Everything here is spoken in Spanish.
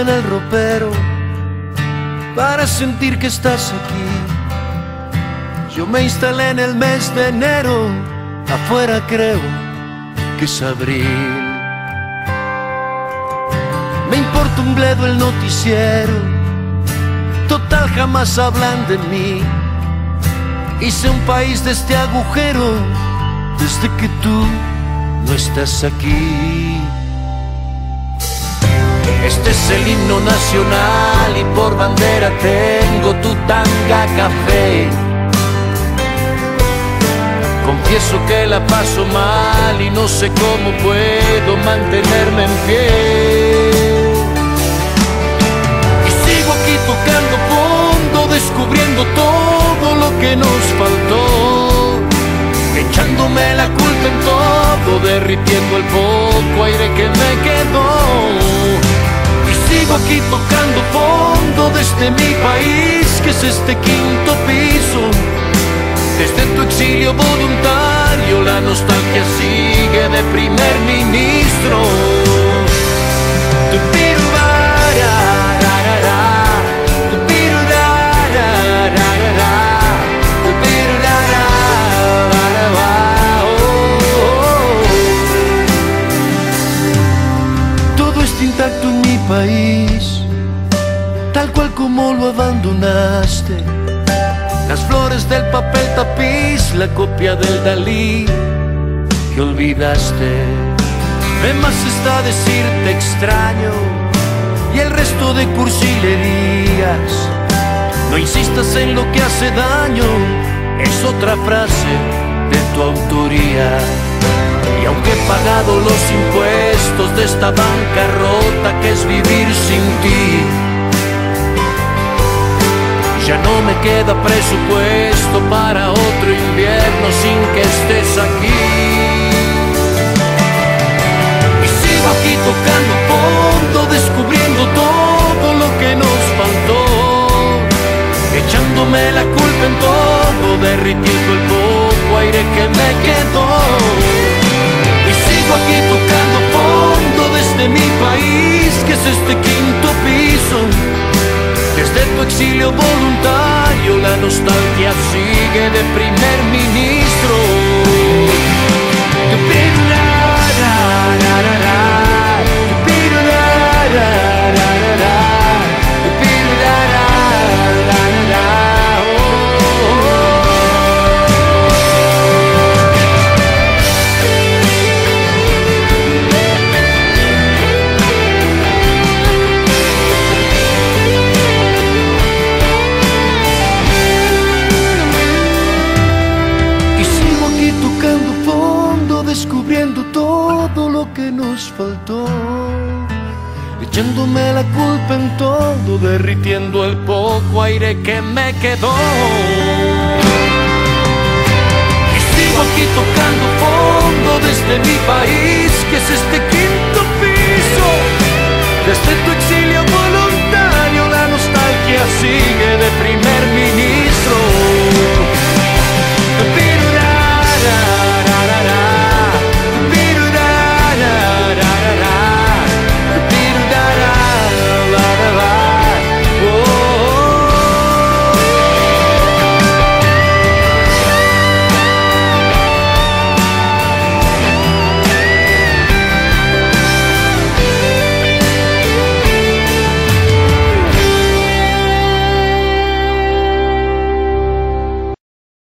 en el ropero para sentir que estás aquí. Yo me instalé en el mes de enero, afuera creo que es abril. Me importa un bledo el noticiero, total jamás hablan de mí. Hice un país de este agujero desde que tú no estás aquí. Este es el himno nacional y por bandera tengo tu tanga café. Confieso que la paso mal y no sé cómo puedo mantenerme en pie. Y sigo aquí tocando fondo, descubriendo todo lo que nos faltó. Echándome la culpa en todo, derritiendo el poco aire que me quedó aquí tocando fondo desde mi país, que es este quinto piso. Desde tu exilio voluntario, la nostalgia sigue de primer ministro. Como lo abandonaste. Las flores del papel tapiz, la copia del Dalí que olvidaste. De más está decirte extraño y el resto de cursilerías. No insistas en lo que hace daño, es otra frase de tu autoría. Y aunque he pagado los impuestos de esta bancarrota que es vivir sin ti, ya no me queda presupuesto para otro invierno sin que estés aquí. Y sigo aquí tocando fondo, descubriendo todo lo que nos faltó, echándome la culpa en todo, derritiendo el poco aire que me quedó aquí tocando fondo desde mi país, que es este quinto. Exilio voluntario, la nostalgia sigue de primer ministro. que nos faltó, echándome la culpa en todo, derritiendo el poco aire que me quedó. Y sigo aquí tocando fondo desde mi país, que es este quinto piso, desde tu exilio voluntario la nostalgia sigue.